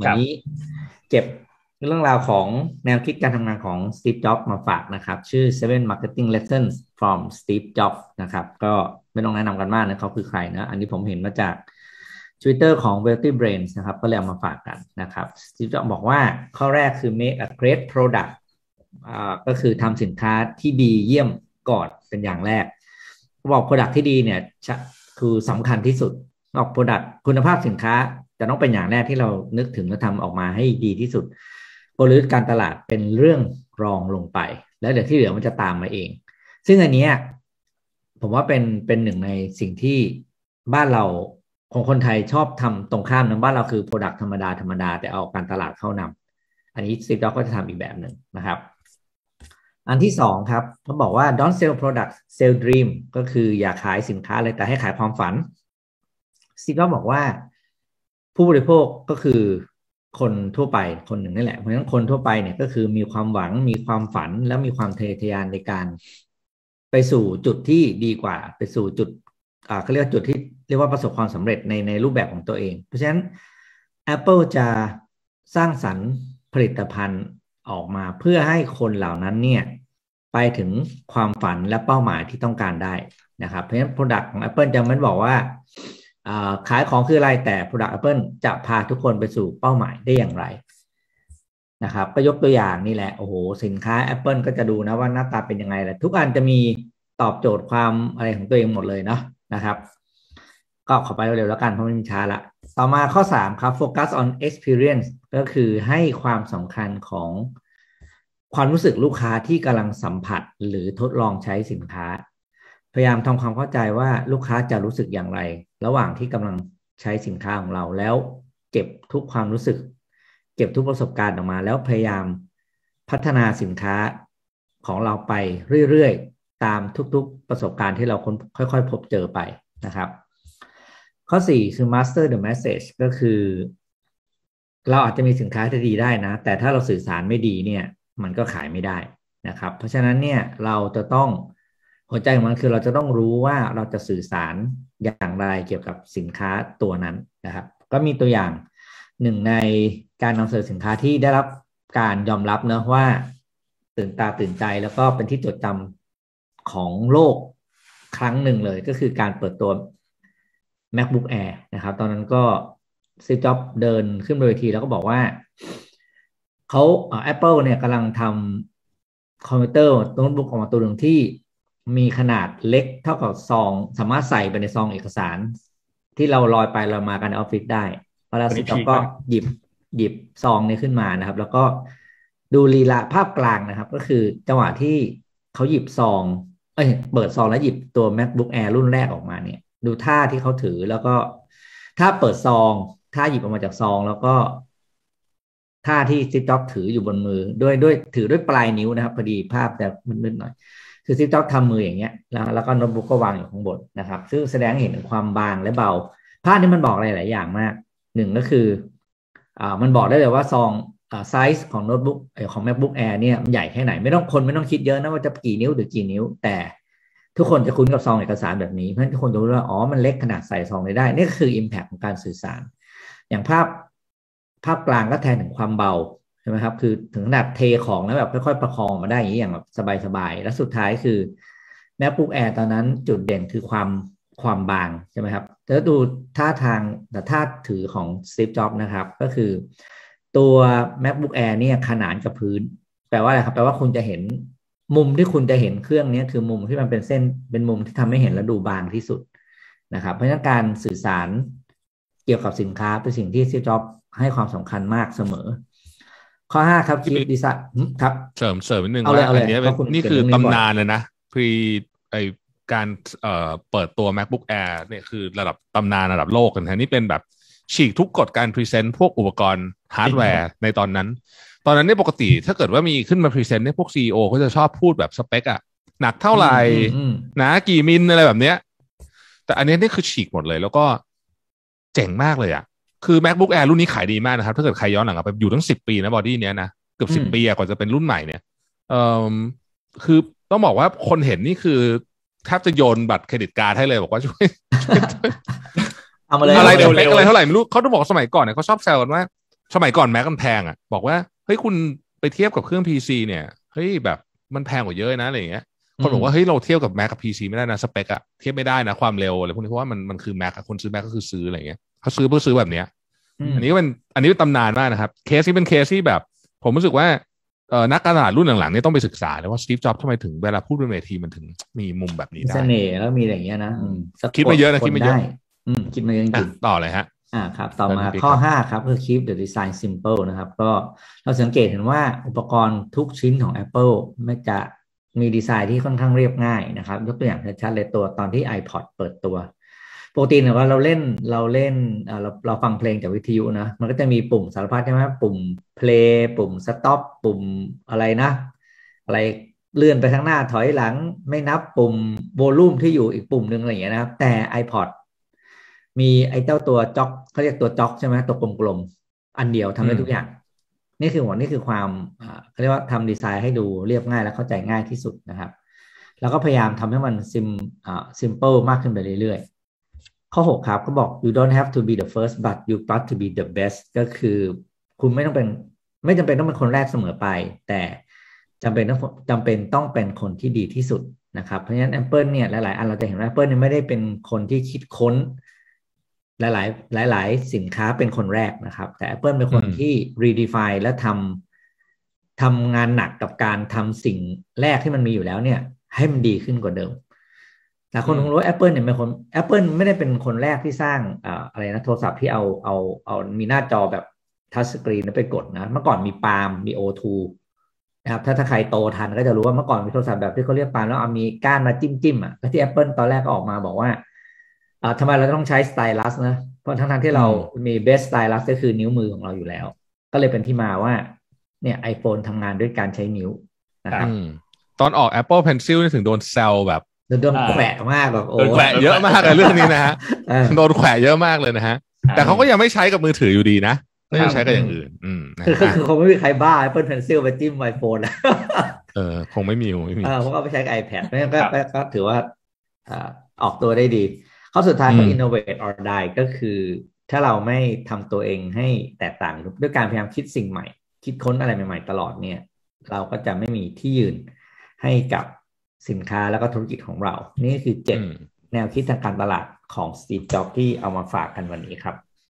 วันนี้เก็บเรื่องราวของแนวคิดการทำงานของ Steve Jobs มาฝากนะครับ ชื่อ Seven Marketing Lessons from Steve Jobs นะครับ ก็ไม่ต้องแนะนำกันมากนะเขาคือใครนะ อันนี้ผมเห็นมาจาก Twitter ของ Wealthy Brains นะครับ ก็เลยเอามาฝากกันนะครับ Steve Jobs บอกว่าข้อแรกคือ make a great product อ่าก็คือทำสินค้าที่ดีเยี่ยมก่อนเป็นอย่างแรกบอก Product ที่ดีเนี่ยคือสำคัญที่สุดออก Product คุณภาพสินค้า จะต้องเป็นอย่างแรกที่เรานึกถึงและทำออกมาให้ดีที่สุดกลยุทธ์การตลาดเป็นเรื่องรองลงไป แล้วเดี๋ยวที่เหลือมันจะตามมาเอง ซึ่งอันนี้ผมว่าเป็นเป็นหนึ่งในสิ่งที่บ้านเราของคนไทยชอบทำตรงข้ามนะบ้านเราคือโปรดักธรรมดาธรรมดาแต่เอาการตลาดเข้านำอันนี้ซีด็อกก็จะทำอีกแบบหนึ่งนะครับ อันที่สองครับเขาบอกว่า don't sell product sell dream ก็คืออย่าขายสินค้าเลยแต่ให้ขายความฝันซีด็อกบอกว่า ผู้บริโภคก็คือคนทั่วไปคนหนึ่งนี่แหละเพราะฉะนั้นคนทั่วไปเนี่ยก็คือมีความหวังมีความฝันแล้วมีความทะเยอทะยานในการ ไปสู่จุดที่ดีกว่า ไปสู่จุดอ่าเขาเรียกจุดที่เรียกว่าประสบความสำเร็จในในรูปแบบของตัวเอง เพราะฉะนั้น Apple จะสร้างสรรค์ผลิตภัณฑ์ออกมาเพื่อให้คนเหล่านั้นเนี่ยไปถึงความฝันและเป้าหมายที่ต้องการได้นะครับ เพราะฉะนั้น Product ของ Apple จะไม่บอกว่า ขายของคืออะไรแต่ Product Apple จะพาทุกคนไปสู่เป้าหมายได้อย่างไรนะครับก็ยกตัวอย่างนี่แหละ โอ้โห สินค้า Apple ก็จะดูนะว่าหน้าตาเป็นยังไงแหละทุกอันจะมีตอบโจทย์ความอะไรของตัวเองหมดเลยเนาะนะครับ ก็ขอไปเร็วๆแล้วกันเพราะมันช้าละต่อมาข้อ 3 ครับ focus on experience ก็คือให้ความสำคัญของความรู้สึกลูกค้าที่กำลังสัมผัสหรือทดลองใช้สินค้า พยายามทำความเข้าใจว่าลูกค้าจะรู้สึกอย่างไร ระหว่างที่กำลังใช้สินค้าของเราแล้วเก็บทุกความรู้สึก เก็บทุกประสบการณ์ออกมา แล้วพยายามพัฒนาสินค้าของเราไปเรื่อยๆ ตามทุกๆประสบการณ์ที่เราค่อยๆ พบเจอไปนะครับ ข้อ 4 คือ master the message ก็คือ เราอาจจะมีสินค้าที่ดีได้นะ แต่ถ้าเราสื่อสารไม่ดีเนี่ย มันก็ขายไม่ได้นะครับ เพราะฉะนั้นเนี่ยเราจะต้อง หัวใจของมันคือเราจะต้องรู้ว่าเราจะสื่อสารอย่างไรเกี่ยวกับสินค้าตัวนั้นนะครับ ก็มีตัวอย่างหนึ่งในการนำเสนอสินค้าที่ได้รับการยอมรับเนะว่าตื่นตาตื่นใจแล้วก็เป็นที่จดจำของโลกครั้งหนึ่งเลย ก็คือการเปิดตัว MacBook Air นะครับ ตอนนั้นก็ Steve Jobs เดินขึ้นบนเวทีแล้วก็บอกว่าเขาแอปเปิลเนี่ยกำลังทำคอมพิวเตอร์โน้ตบุ๊กออกมาตัวหนึ่งที่ มีขนาดเล็กเท่ากับซอง สามารถใส่ไปในซองเอกสาร ที่เราร่อนไปร่อนมากันในออฟฟิศได้เวลา Steve Jobs ก็หยิบหยิบซองนี้ขึ้นมานะครับ แล้วก็ดูลีลาภาพกลางนะครับ ก็คือจังหวะที่เขาหยิบซอง เอ้ยเปิดซองแล้วหยิบตัว MacBook Air รุ่นแรกออกมาเนี่ย ดูท่าที่เขาถือแล้วก็ ถ้าเปิดซองถ้าหยิบออกมาจากซองแล้วก็ท่าที่ซิจ็อกถืออยู่บนมือ ด้วยด้วยถือด้วยปลายนิ้วนะครับพอดีภาพแต่มืดๆหน่อย คือซิจ็อกทำมืออย่างเงี้ยแล้วแล้วก็โน้ตบุ๊กก็วางอยู่ข้างบนนะครับ ซึ่งแสดงเห็นถึงความบางและเบาภาพนี้มันบอกอะไรหลายอย่างมากหนึ่งก็คืออ่ามันบอกได้เลยว่าซองอ่าไซส์ของโน้ตบุ๊กของ macbook air เนี่ยมันใหญ่แค่ไหนไม่ต้องคนไม่ต้องคิดเยอะนะว่าจะกี่นิ้วหรือกี่นิ้ว แต่ทุกคนจะคุ้นกับซองเอกสารแบบนี้ เพราะฉะนั้นทุกคนจะรู้ว่าอ๋อมันเล็กขนาดใส่ซองได้นี่คือ Impact ของการสื่อสาร อย่างภาพภาพกลางก็แทนถึงความเบา ช่ไหมครับ คือถึงขนาดเทของแล้วแบบค่อยๆประคองมาได้อย่างนี้อย่างแบบสบายๆ แล้วสุดท้ายคือ MacBook Air ตอนนั้นจุดเด่นคือความความบางใช่ไหมครับแล้วดูท่าทางแต่ท่าถือของ Steve Jobs นะครับ ก็คือตัว MacBook Air เนี่ยขนานกับพื้น แปลว่าอะไรครับ แปลว่าคุณจะเห็นมุมที่คุณจะเห็นเครื่องนี้คือมุมที่มันเป็นเส้นเป็นมุมที่ทำให้เห็นแล้วดูบางที่สุดนะครับ เพราะฉะนั้นการสื่อสารเกี่ยวกับสินค้าเป็นสิ่งที่ซีจ็อบให้ความสำคัญมากเสมอ ข้อห้าครับคิดดีไซน์ครับ เสริมเสริมนิดนึงว่าอันนี้นี่คือตำนานเลยนะพรีไอการเอ่อเปิดตัว macbook air เนี่ยคือระดับตำนานระดับโลกกันนะนี่เป็นแบบฉีกทุกกฎการ present พวกอุปกรณ์ฮาร์ดแวร์ในตอนนั้น ตอนนั้นเนี่ยปกติถ้าเกิดว่ามีขึ้นมา present เนี่ยพวก CEO เขาจะชอบพูดแบบสเปคอะหนักเท่าไหร่นะกี่ mil อะไรแบบเนี้ย แต่อันนี้นี่คือฉีกหมดเลย แล้วก็เจ๋งมากเลยอะ คือ macbook air รุ่นนี้ขายดีมากนะครับ ถ้าเกิดใครย้อนหลังไปอยู่ตั้งสิบปีนะ body เนี้ยนะเกือบสิบปีกว่าจะเป็นรุ่นใหม่เนี่ยเอ่อคือต้องบอกว่าคนเห็นนี่คือแทบจะโยนบัตรเครดิตการ์ดให้เลยบอกว่าช่วยเอามาเลยอะไรเดี๋ยวเล็กอะไรเท่าไหร่ไม่รู้เขาต้องบอกสมัยก่อนเนี่ยเขาชอบแซวกันว่า สมัยก่อน Mac มันแพงอะ บอกว่าเฮ้ยคุณไปเทียบกับเครื่อง PC เนี่ยเฮ้ยแบบมันแพงกว่าเยอะนะอะไรอย่างเงี้ยคนบอกว่าเฮ้ยเราเทียบกับ Mac กับ PC ไม่ได้นะสเปคอะเทียบไม่ได้นะความเร็วอะไรพวกนี้เพราะว่ามันมันคือ Mac คนซื้อ Mac ก็คือซื้ออะไรเงี้ย เขาซื้อเพื่อซื้อแบบเนี้ย อันนี้ก็เป็นอันนี้เป็นตำนานมากนะครับ เคสนี้เป็นเคสที่แบบ ผมรู้สึกว่าเออนักการตลาดรุ่นหลังๆนี่ต้องไปศึกษาเลยว่า Steve Jobs ทำไมถึงเวลาพูดบนเวทีมันถึงมีมุมแบบนี้ได้เสน่ห์แล้วมีอะไรอย่างเงี้ยนะคิดมาเยอะนะคิดมาเยอะอืมคิดมาเยอะจริงต่อเลยฮะอ่าครับ ต่อมาข้อห้าครับคือ keep the design simple นะครับ ก็เราสังเกตเห็นว่าอุปกรณ์ทุกชิ้นของ Apple มันจะมีดีไซน์ที่ค่อนข้างเรียบง่ายนะครับ ยกตัวอย่างชัดๆเลยตัวตอนที่ iPod เปิดตัว ปกติเนี่ยว่าเราเล่นเราเล่นเราเราฟังเพลงจากวิทยุนะ มันก็จะมีปุ่มสารพัดใช่ไหมปุ่ม play ปุ่ม stop ปุ่มอะไรนะ อะไรเลื่อนไปข้างหน้าถอยหลังไม่นับปุ่มโวลูมที่อยู่อีกปุ่มหนึ่งอะไรอย่างเงี้ยนะครับ แต่ iPod มีไอ้เจ้าตัวจ็อกเขาเรียกตัวจ็อกใช่ไหมตัวกลมๆอันเดียวทำได้ทุกอย่าง นี่คือหัวนี่คือความเขาเรียกว่าทำดีไซน์ให้ดูเรียบง่ายและเข้าใจง่ายที่สุดนะครับ แล้วก็พยายามทำให้มันซิมอ่า simple มากขึ้นไปเรื่อยๆ ข้อ 6 ครับเขาบอก you don't have to be the first but you got to be the best ก็คือคุณไม่ต้องเป็นไม่จำเป็นต้องเป็นคนแรกเสมอไป แต่จำเป็นต้องจำเป็นต้องเป็นคนที่ดีที่สุดนะครับ เพราะฉะนั้น Apple เนี่ยหลายๆ อันเราจะเห็นว่า Apple เนี่ยไม่ได้เป็นคนที่คิดค้น หลายๆ หลาย ๆ สินค้าเป็นคนแรกนะครับ แต่ Apple เป็นคนที่ redefine และทำทำงานหนักกับการทำสิ่งแรกที่มันมีอยู่แล้วเนี่ย ให้มันดีขึ้นกว่าเดิม แต่คนคงรู้ว่า Apple เนี่ยเป็นคน Apple ไม่ได้เป็นคนแรกที่สร้างอะไรนะโทรศัพท์ที่เอาเอาเอามีหน้าจอแบบทัชสกรีนแล้วไปกดนะเมื่อก่อนมีปาล์มมี O2 นะครับถ้าถ้าใครโตทันก็จะรู้ว่าเมื่อก่อนมีโทรศัพท์แบบที่เขาเรียกปาล์มแล้วเอามีก้านมาจิ้มจิ้มอะแล้วที่ Apple ตอนแรกก็ออกมาบอกว่าอ่าทำไมเราต้องใช้สไตลัสนะเพราะทั้งทั้งที่เรามีเบสสไตลัสก็คือนิ้วมือของเราอยู่แล้ว ก็เลยเป็นที่มาว่า เนี่ยไอโฟนทำงานด้วยการใช้นิ้วนะครับตอนออก Apple Pencil นี่ถึงโดนแซวแบบ โดนแขวะมากแบบโอ้โดนแขวะเยอะมากเลยเรื่องนี้นะฮะโดนแขวะเยอะมากเลยนะฮะแต่เขาก็ยังไม่ใช้กับมือถืออยู่ดีนะไม่ใช้กับอย่างอื่น อืมคือคือคงไม่มีใครบ้า Apple Pencil ไปจิ้มไอโฟนเออคงไม่มีไม่มีเออเพราะเขาไปใช้กับ iPad ก็ก็ถือว่าออกตัวได้ดี ข้อสุดท้ายของ innovate or die ก็คือ ถ้าเราไม่ทำตัวเองให้แตกต่างด้วยการพยายามคิดสิ่งใหม่ คิดค้นอะไรใหม่ ๆ ตลอดเนี่ย เราก็จะไม่มีที่ยืนให้กับ สินค้าแล้วก็ธุรกิจของเรา นี่คือเจ็ดแนวคิดทางการตลาดของ Steve Jobs ที่เอามาฝากกันวันนี้ครับ